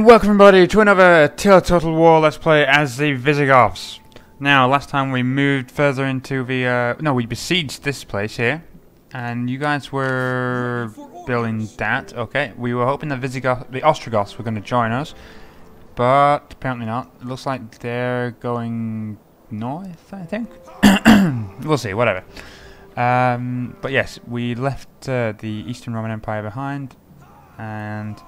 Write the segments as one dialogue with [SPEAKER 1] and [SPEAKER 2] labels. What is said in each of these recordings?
[SPEAKER 1] And welcome everybody to another Total War Let's Play as the Visigoths. Now, last time we moved further into the, uh, no, we besieged this place here. And you guys were building that, okay. We were hoping the Visigoth, the Ostrogoths were going to join us. But apparently not. It looks like they're going north, I think. we'll see, whatever. Um, but yes, we left uh, the Eastern Roman Empire behind. And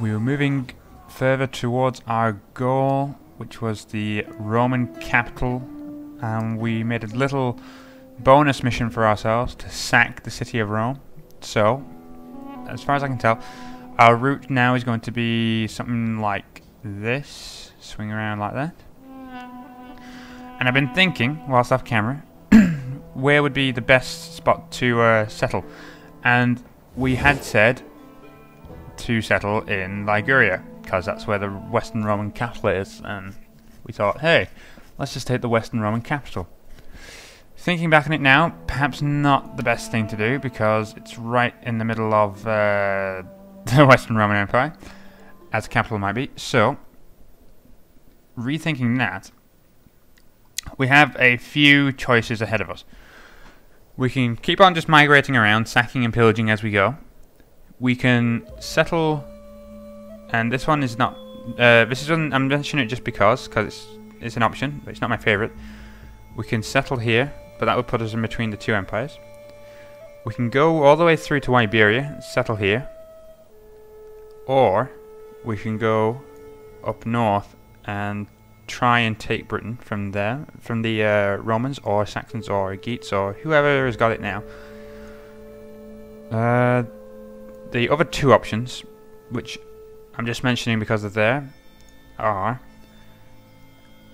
[SPEAKER 1] we were moving further towards our goal, which was the Roman capital. And we made a little bonus mission for ourselves to sack the city of Rome. So, as far as I can tell, our route now is going to be something like this. Swing around like that. And I've been thinking, whilst off camera, where would be the best spot to uh, settle. And we had said to settle in Liguria, because that's where the Western Roman capital is, and we thought, hey, let's just take the Western Roman capital. Thinking back on it now, perhaps not the best thing to do, because it's right in the middle of uh, the Western Roman Empire, as capital might be. So, rethinking that, we have a few choices ahead of us. We can keep on just migrating around, sacking and pillaging as we go, we can settle, and this one is not. Uh, this is un, I'm mentioning it just because, because it's it's an option, but it's not my favorite. We can settle here, but that would put us in between the two empires. We can go all the way through to Iberia, and settle here, or we can go up north and try and take Britain from there, from the uh, Romans or Saxons or Geats or whoever has got it now. Uh, the other two options, which I'm just mentioning because of there, are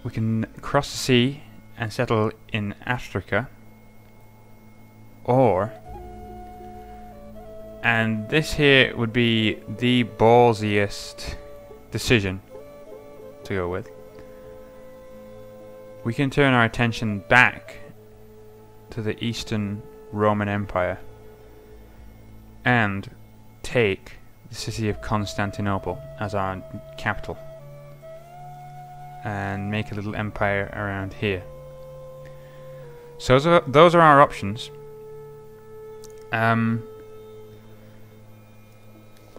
[SPEAKER 1] we can cross the sea and settle in Africa, or and this here would be the ballsiest decision to go with. We can turn our attention back to the Eastern Roman Empire and take the city of Constantinople as our capital and make a little empire around here. So those are, those are our options. Um,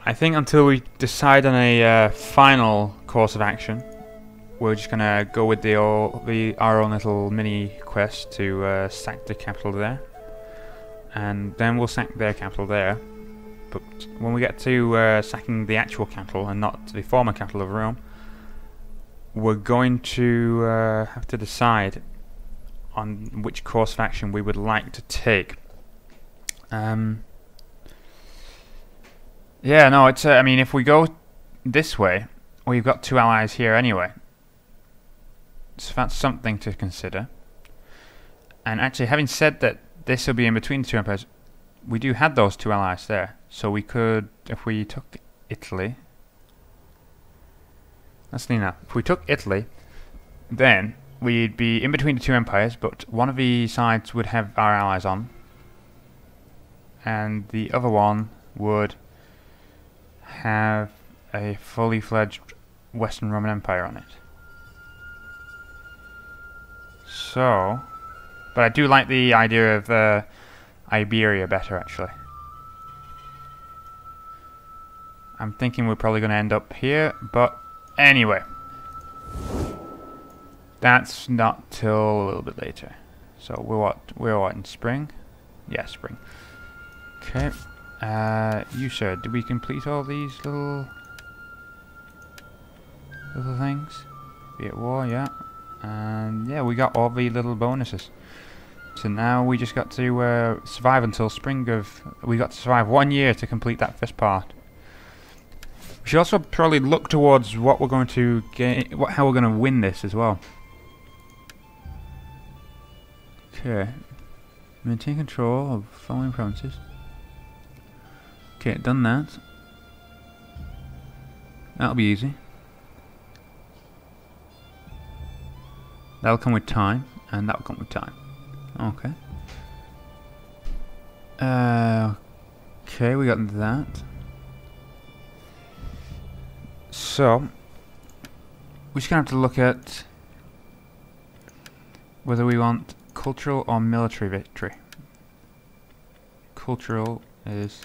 [SPEAKER 1] I think until we decide on a uh, final course of action, we're just gonna go with the, all, the our own little mini quest to uh, sack the capital there, and then we'll sack their capital there, when we get to uh, sacking the actual capital and not the former capital of Rome, we're going to uh, have to decide on which course of action we would like to take. Um, yeah, no, it's. Uh, I mean, if we go this way, we've got two allies here anyway. So that's something to consider. And actually, having said that, this will be in between the two empires. We do have those two allies there. So we could, if we took Italy, see now. If we took Italy, then we'd be in between the two empires, but one of the sides would have our allies on, and the other one would have a fully fledged Western Roman Empire on it. So, but I do like the idea of uh, Iberia better actually. I'm thinking we're probably going to end up here, but anyway. That's not till a little bit later. So we're what? We're what in spring? Yeah, spring. Okay. Uh, you sir, did we complete all these little little things? Be at war, yeah. And yeah, we got all the little bonuses. So now we just got to uh, survive until spring of. We got to survive one year to complete that first part. We should also probably look towards what we're going to get, what, how we're going to win this as well. Okay. Maintain control of following provinces. Okay, done that. That'll be easy. That'll come with time, and that'll come with time. Okay. Uh, okay, we got that. So, we're just going to have to look at whether we want cultural or military victory. Cultural is...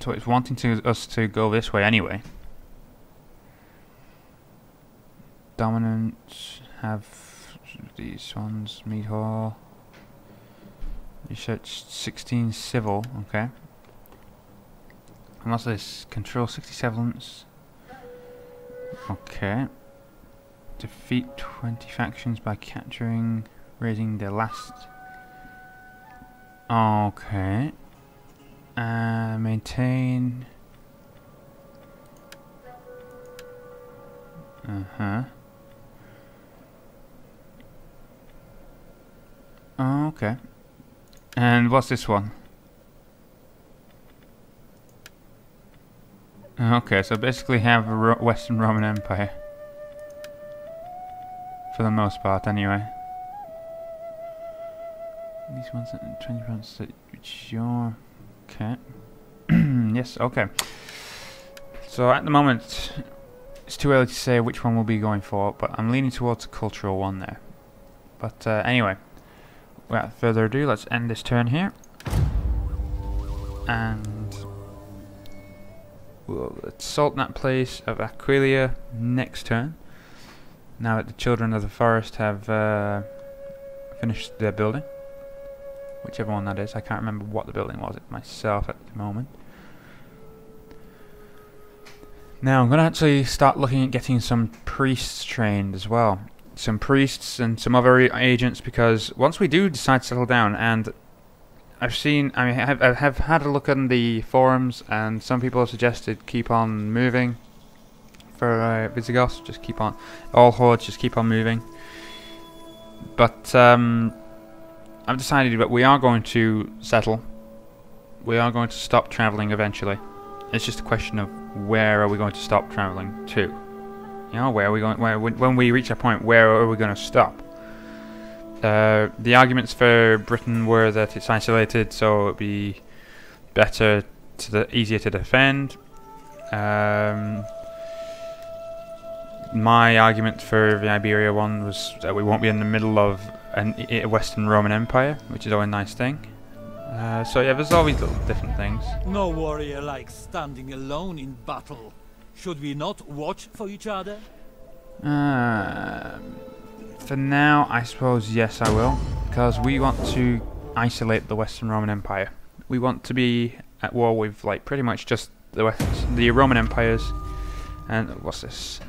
[SPEAKER 1] So it's wanting to us to go this way anyway. Dominance, have these ones, Mead Hall. Research 16 civil, okay. And what's this? Control 60 settlements. Okay. Defeat 20 factions by capturing, razing their last. Okay. Uh, maintain. Uh huh. Okay. And what's this one? Okay, so basically have a Ro Western Roman Empire. For the most part, anyway. These ones at 20 pounds, sure. Okay. yes, okay. So at the moment, it's too early to say which one we'll be going for, but I'm leaning towards a cultural one there. But uh, anyway, without further ado, let's end this turn here. And we'll assault that place of Aquileia next turn. Now that the Children of the Forest have uh, finished their building. Whichever one that is. I can't remember what the building was myself at the moment. Now I'm going to actually start looking at getting some priests trained as well some priests and some other agents because once we do decide to settle down and I've seen I mean I have, I have had a look on the forums and some people have suggested keep on moving for uh, Visigoths just keep on all hordes just keep on moving. But um, I've decided that we are going to settle. We are going to stop traveling eventually. It's just a question of where are we going to stop traveling to you know, where are we going? Where when we reach a point, where are we going to stop? Uh, the arguments for Britain were that it's isolated, so it'd be better, to the easier to defend. Um, my argument for the Iberia one was that we won't be in the middle of an, a Western Roman Empire, which is always a nice thing. Uh, so yeah, there's always little different things.
[SPEAKER 2] No warrior likes standing alone in battle. Should we not watch for each other?
[SPEAKER 1] Um, for now, I suppose yes, I will, because we want to isolate the Western Roman Empire. We want to be at war with like pretty much just the West, the Roman empires, and what's this?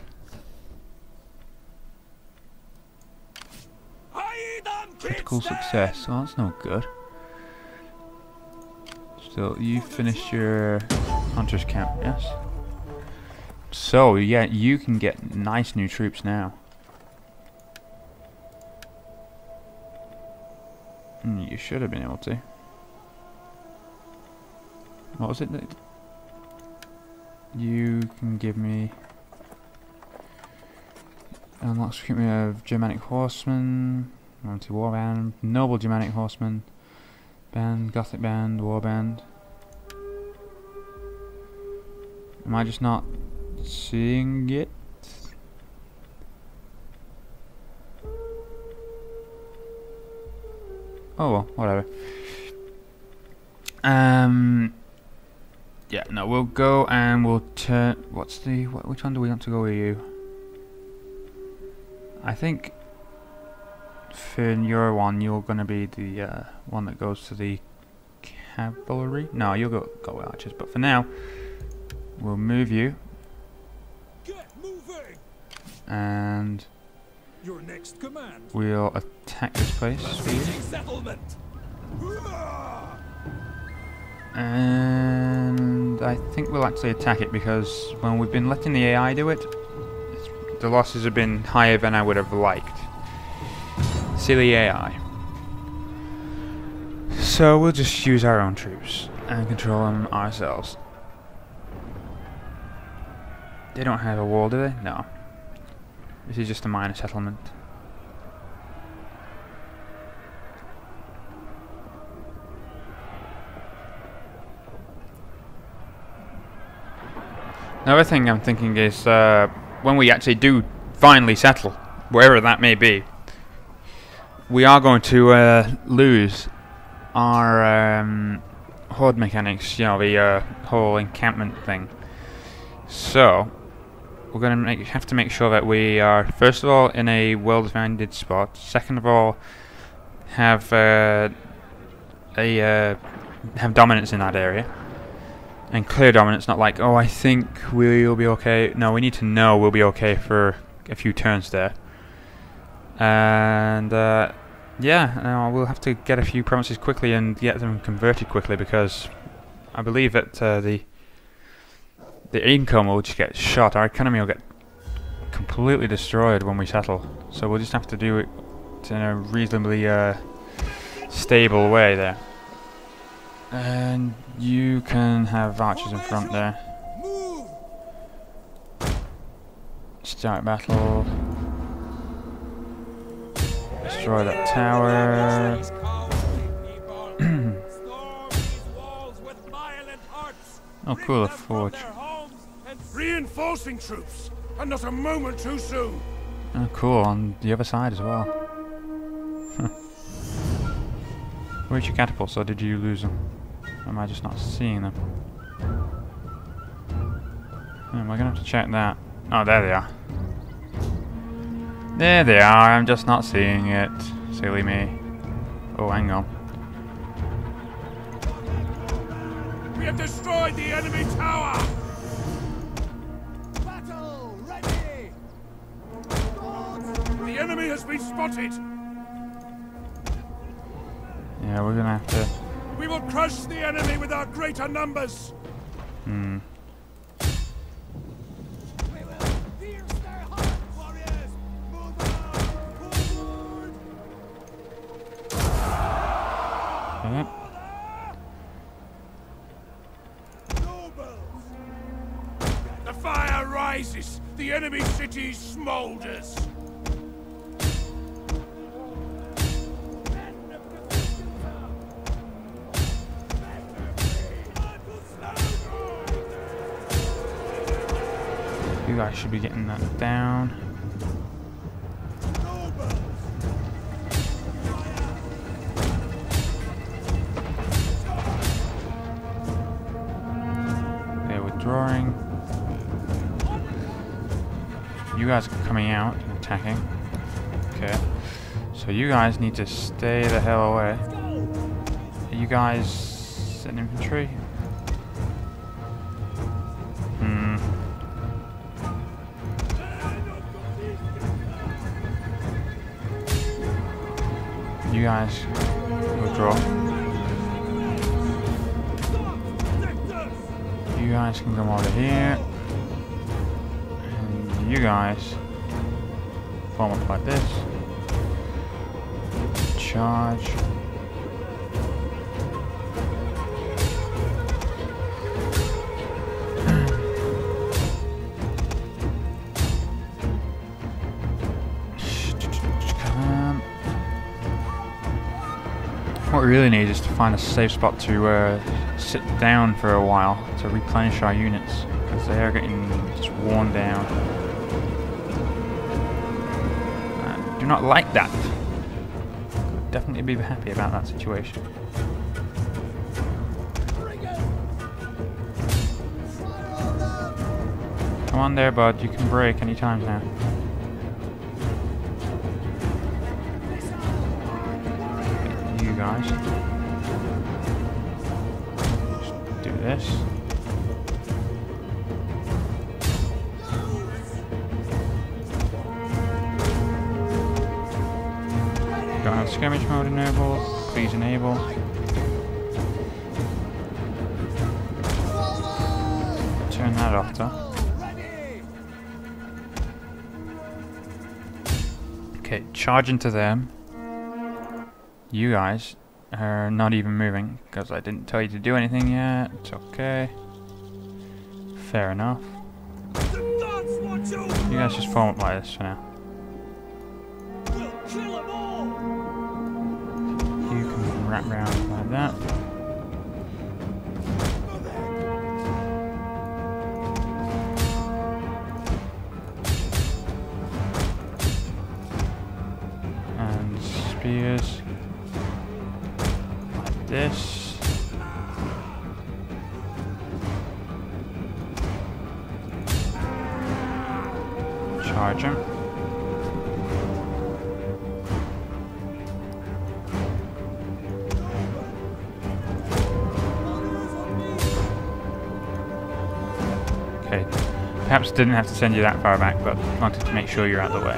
[SPEAKER 1] Critical success. Oh, that's no good. Still, you finished your hunter's camp, yes? So, yeah, you can get nice new troops now. Mm, you should have been able to. What was it. You can give me... Unlocks me of Germanic Horsemen, Anti War Band, Noble Germanic Horsemen, Band, Gothic Band, War Band. Am I just not seeing it. Oh well, whatever. Um. Yeah, no, we'll go and we'll turn. What's the? Which one do we want to go with you? I think for your one, you're gonna be the uh, one that goes to the cavalry. No, you'll go go with archers. But for now, we'll move you and
[SPEAKER 2] your next command.
[SPEAKER 1] We'll attack this place. And I think we'll actually attack it because when we've been letting the AI do it, the losses have been higher than I would have liked. Silly AI. So we'll just use our own troops and control them ourselves. They don't have a wall, do they? No. This is just a minor settlement. Another thing I'm thinking is uh, when we actually do finally settle, wherever that may be, we are going to uh, lose our um, horde mechanics, you know, the uh, whole encampment thing. So, we're going to have to make sure that we are, first of all, in a well-defended spot. Second of all, have uh, a uh, have dominance in that area and clear dominance. Not like, oh, I think we'll be okay. No, we need to know we'll be okay for a few turns there. And uh, yeah, we'll have to get a few promises quickly and get them converted quickly because I believe that uh, the the income will just get shot. Our economy will get completely destroyed when we settle. So we'll just have to do it in a reasonably uh, stable way there. And you can have archers in front there. Start battle. Destroy that tower. oh cool, a forge.
[SPEAKER 3] Reinforcing troops, and not a moment too soon.
[SPEAKER 1] Oh cool, on the other side as well. Where's your catapults, or did you lose them? Or am I just not seeing them? Hmm, am I gonna have to check that? Oh, there they are. There they are, I'm just not seeing it. Silly me. Oh, hang on.
[SPEAKER 3] We have destroyed the enemy tower! Has been spotted!
[SPEAKER 1] Yeah, we're gonna have to...
[SPEAKER 3] We will crush the enemy with our greater numbers!
[SPEAKER 1] Hmm. You guys are coming out and attacking. Okay. So you guys need to stay the hell away. Are you guys in infantry? Hmm. You guys withdraw. Guys can come over here. And you guys form up like this. Charge. What we really need is to find a safe spot to uh, sit down for a while to replenish our units because they are getting just worn down. I do not like that. Would definitely be happy about that situation. Come on there, bud. You can break any time now. You guys. Don't have skirmish mode enabled. Please enable. Turn that off though. Okay, charge into them. You guys are not even moving because I didn't tell you to do anything yet. It's okay. Fair enough. You guys just form up like this for now. You can wrap around like that. And spears. Charge him. Okay, perhaps didn't have to send you that far back, but wanted to make sure you're out of the way.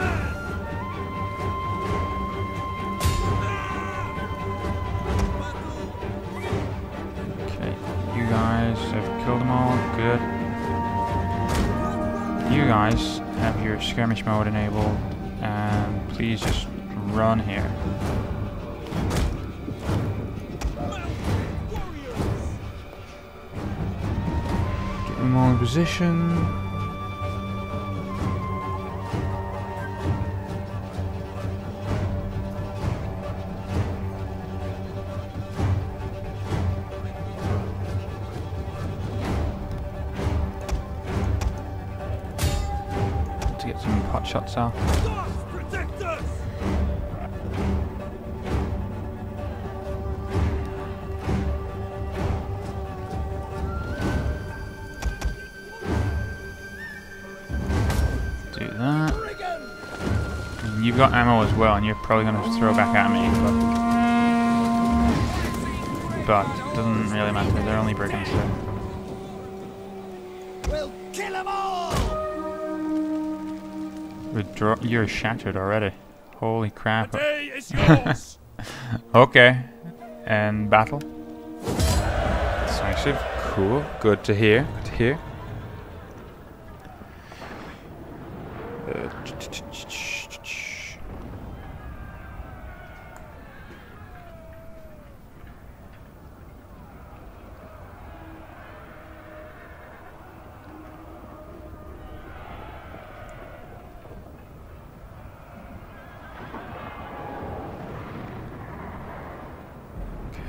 [SPEAKER 1] Killed them all. Good. You guys have your skirmish mode enabled, and please just run here. Get them all in position. Do that. You've got ammo as well, and you're probably going to throw back at me, but... But, doesn't really matter, they're only brigands, so... Withdraw- you're shattered already. Holy crap.
[SPEAKER 3] Day is yours!
[SPEAKER 1] Okay. And battle. Decisive. Cool. Good to hear. Good to hear. Uh,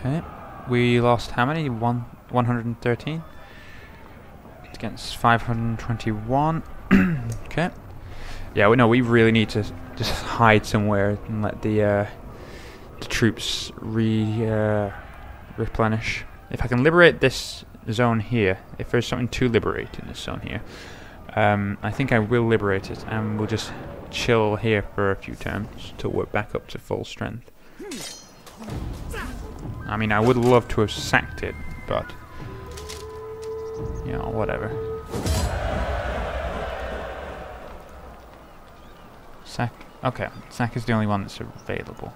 [SPEAKER 1] Okay. We lost how many? One, 113? Against 521. okay. Yeah, we know we really need to just hide somewhere and let the uh, the troops re uh, replenish. If I can liberate this zone here, if there's something to liberate in this zone here, um, I think I will liberate it, and we'll just chill here for a few turns till we're back up to full strength. I mean, I would love to have sacked it, but you know, whatever. Sack. Okay, sack is the only one that's available.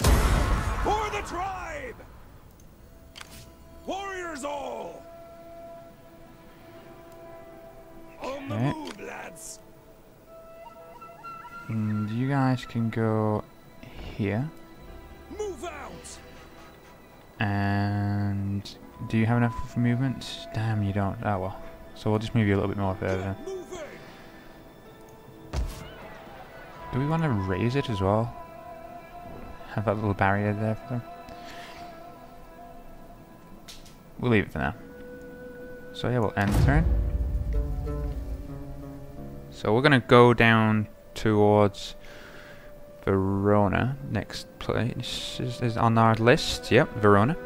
[SPEAKER 3] For the tribe! Warriors all! On the move, lads!
[SPEAKER 1] And you guys can go here. And do you have enough for movement? Damn, you don't. Oh well. So we'll just move you a little bit more further. Then. Do we want to raze it as well? Have that little barrier there for them? We'll leave it for now. So yeah, we'll end the turn. So we're gonna go down towards Verona. Next place is, is on our list. Yep, Verona.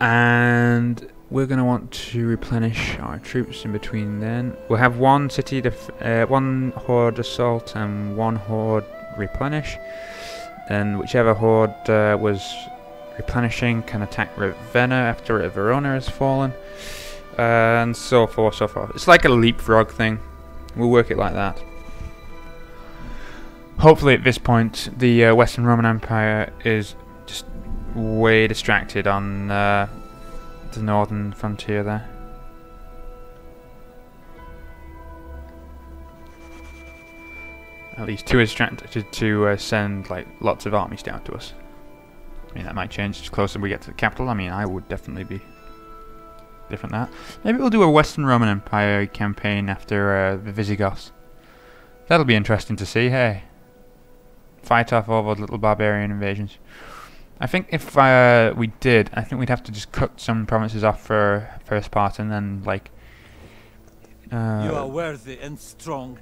[SPEAKER 1] And we're gonna want to replenish our troops in between. Then we'll have one city, uh, one horde assault, and one horde replenish. Then whichever horde uh, was replenishing can attack Ravenna after Verona has fallen, and so forth, so forth. It's like a leapfrog thing. We'll work it like that. Hopefully, at this point, the uh, Western Roman Empire is just way distracted on uh, the northern frontier there. At least too distracted to uh, send like lots of armies down to us. I mean, that might change the closer we get to the capital. I mean, I would definitely be different that. Maybe we'll do a Western Roman Empire campaign after uh, the Visigoths. That'll be interesting to see, hey? Fight off all those little barbarian invasions. I think if uh, we did, I think we'd have to just cut some provinces off for first part and then, like... Uh,
[SPEAKER 2] you are worthy and strong,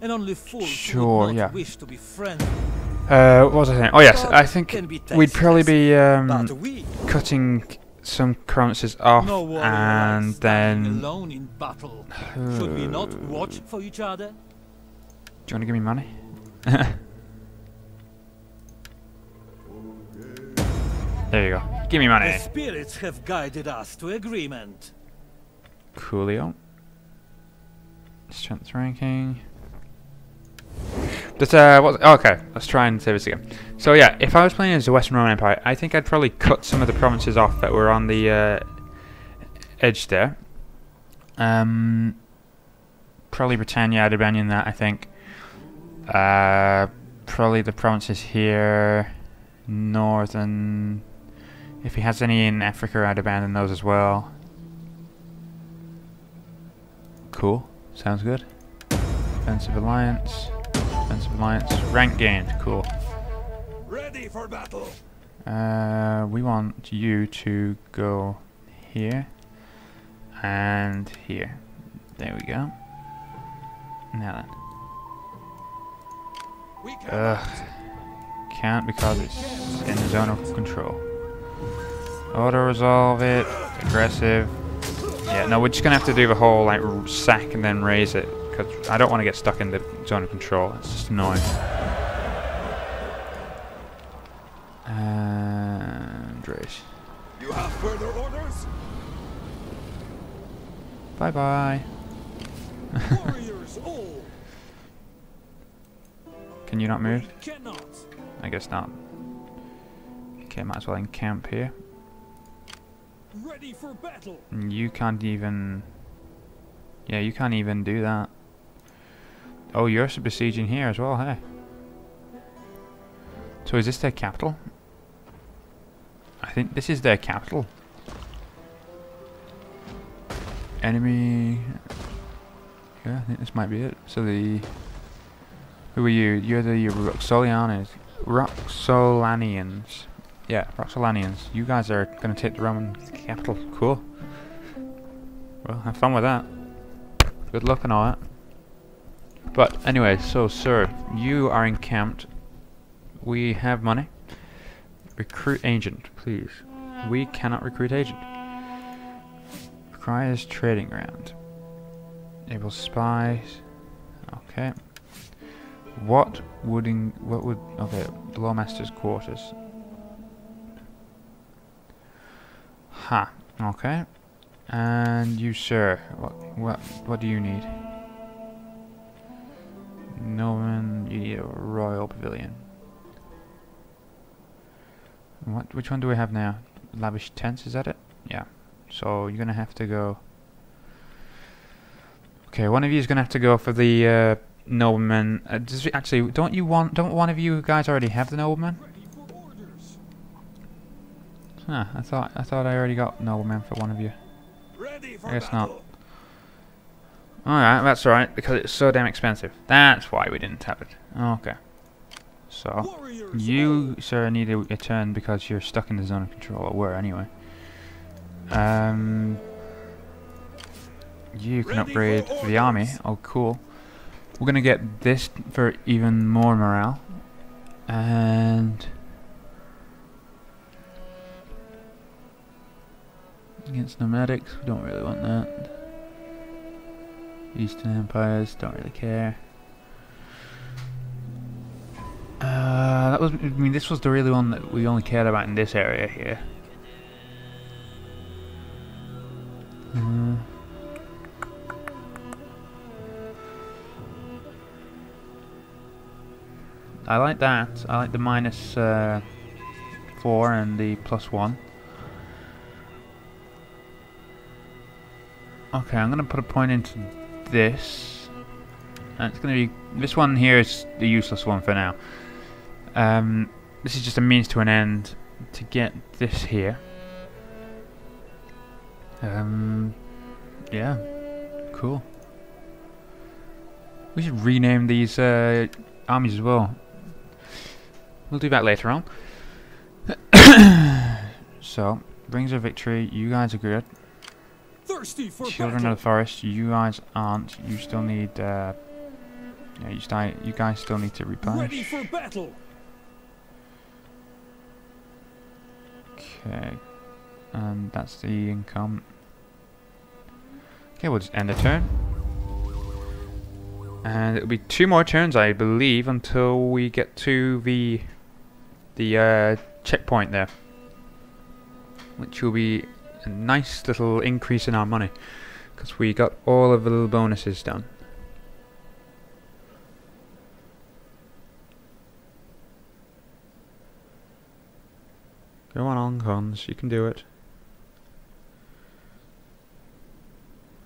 [SPEAKER 2] and only fools
[SPEAKER 1] Sure,
[SPEAKER 2] would not
[SPEAKER 1] yeah.
[SPEAKER 2] wish to be friendly.
[SPEAKER 1] uh, what was I saying? Oh yes, I think we'd probably be um, cutting some provinces off
[SPEAKER 2] no
[SPEAKER 1] and then
[SPEAKER 2] alone in battle. Should we not watch for each other?
[SPEAKER 1] Do you want to give me money? there you go. Give me money.
[SPEAKER 2] The spirits have guided us to agreement.
[SPEAKER 1] Coolio. Strength ranking. But, uh, what, oh, okay, let's try and save this again. So yeah, if I was playing as the Western Roman Empire, I think I'd probably cut some of the provinces off that were on the uh, edge there. Um, probably Britannia, I'd abandon that, I think. Uh, probably the provinces here, northern. If he has any in Africa, I'd abandon those as well. Cool. Sounds good. Defensive alliance. Defensive alliance. Rank gained. Cool.
[SPEAKER 3] Ready for battle.
[SPEAKER 1] Uh, we want you to go here and here. There we go. Now
[SPEAKER 3] We
[SPEAKER 1] then. Ugh. Can't because it's in the zone of control. Auto resolve it. Aggressive. Yeah, no, we're just gonna have to do the whole like sack and then raze it because I don't want to get stuck in the zone of control. It's just annoying. And raze.
[SPEAKER 3] You have further orders?
[SPEAKER 1] Bye bye. Can you not move? I guess not. Okay, might as well encamp here.
[SPEAKER 2] Ready for battle!
[SPEAKER 1] And you can't even... Yeah, you can't even do that. Oh, you're besieging here as well, hey? So is this their capital? I think this is their capital. Enemy... Yeah, I think this might be it. So the... Who are you? You're the Roxolianes. Roxolanians. Yeah, Roxolanians. You guys are going to take the Roman capital. Cool. Well, have fun with that. Good luck and all that. But anyway, so sir, you are encamped. We have money. Recruit agent, please. We cannot recruit agent. Requires trading ground. Able spies. Okay. What would in, what would okay, the lawmaster's quarters. Ha. Okay. And you, sir, what what what do you need? Nobleman, you need a royal pavilion. What? Which one do we have now? Lavish tents, is that it? Yeah. So you're gonna have to go. Okay, one of you is gonna have to go for the uh, nobleman. Uh, actually, don't you want? Don't one of you guys already have the nobleman?
[SPEAKER 2] Ready for orders!
[SPEAKER 1] Huh, I thought I thought I already got nobleman for one of you. I guess not. Alright, that's alright, because it's so damn expensive. That's why we didn't have it. Okay. So, you, sir, need a, a turn because you're stuck in the zone of control, or were anyway. Um, you can upgrade the army. Oh, cool. We're gonna get this for even more morale. And... Against nomadics, we don't really want that. Eastern empires, don't really care. Uh, that was, I mean, this was the really one that we only cared about in this area here. Uh, I like that. I like the minus uh, four and the plus one. Okay, I'm gonna put a point into this. And it's gonna be this one here is the useless one for now. Um, this is just a means to an end to get this here. Um, yeah, cool. We should rename these uh, armies as well. We'll do that later on. so, brings a victory. You guys are good. Children of the Forest, you guys aren't. You still need. Uh, yeah, you, sti- you guys still need to
[SPEAKER 2] Ready
[SPEAKER 1] replenish.
[SPEAKER 2] for battle!
[SPEAKER 1] Okay. And that's the income. Okay, we'll just end the turn. And it'll be two more turns, I believe, until we get to the the uh, checkpoint there, which will be a nice little increase in our money because we got all of the little bonuses done. Go on, on cons, you can do it.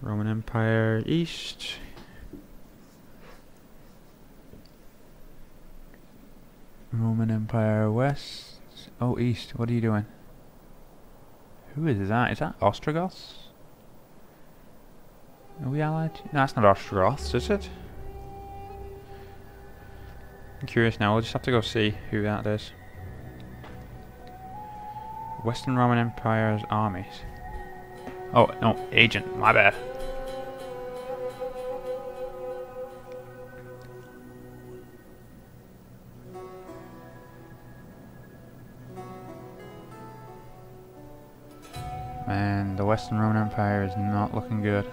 [SPEAKER 1] Roman Empire East. Roman Empire West. Oh, East. What are you doing? Who is that? Is that Ostrogoths? Are we allied? No, that's not Ostrogoths, is it? I'm curious now. We'll just have to go see who that is. Western Roman Empire's armies. Oh, no, agent. My bad. Man, the Western Roman Empire is not looking good.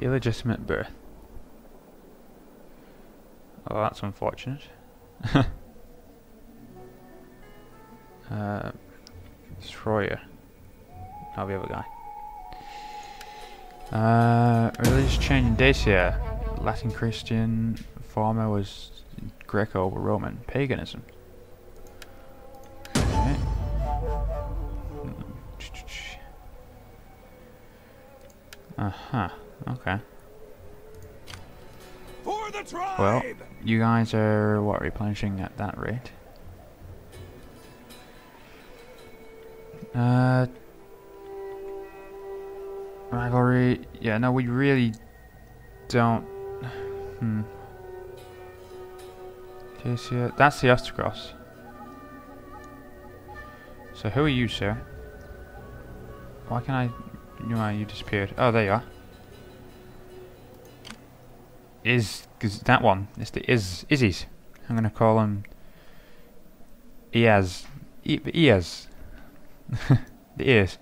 [SPEAKER 1] Illegitimate birth. Oh, that's unfortunate. uh, Destroyer. I'll the other guy. Uh, religious change in Dacia. Latin Christian. Former was Greco-Roman. Paganism. Uh-huh. Okay.
[SPEAKER 4] For the tribe!
[SPEAKER 1] Well, you guys are, what, replenishing at that rate? Uh... Rivalry... Yeah, no, we really don't... Hmm. Dacia... That's the Ostrogoths. So who are you, sir? Why can I... You you disappeared. Oh, there you are. Is... Cause that one. It's the Is... Izzy's. I'm gonna call him... Iaz. I Iaz. the ears.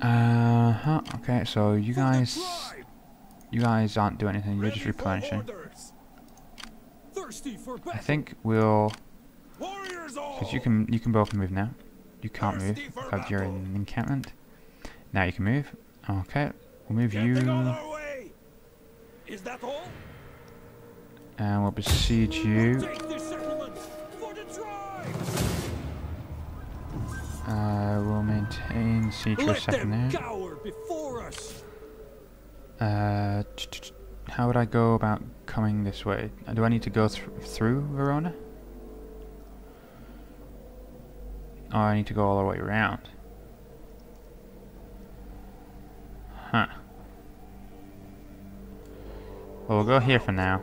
[SPEAKER 1] Uh huh. Okay, so you guys, you guys aren't doing anything. You're just replenishing.
[SPEAKER 4] orders. Thirsty for
[SPEAKER 1] I think we'll, because you can, you can both move now. You can't move because you're in an encampment. Now you can move. Okay, we'll move you.
[SPEAKER 4] Is that all?
[SPEAKER 1] and we'll besiege you.
[SPEAKER 4] Take the settlements for the tribe.
[SPEAKER 1] Uh, we'll maintain siege for a second there. Uh, how would I go about coming this way? Uh, Do I need to go thr through Verona? Oh, I need to go all the way around. Huh. Well, go here for now.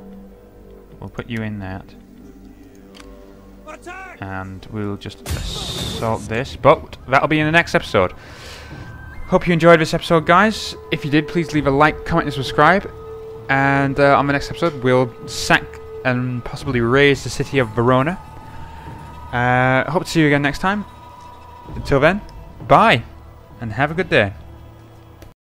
[SPEAKER 1] We'll put you in that. And we'll just assault this. But that'll be in the next episode. Hope you enjoyed this episode, guys. If you did, please leave a like, comment, and subscribe. And uh, on the next episode, we'll sack and possibly raze the city of Verona. Uh, hope to see you again next time. Until then, bye, and have a good day.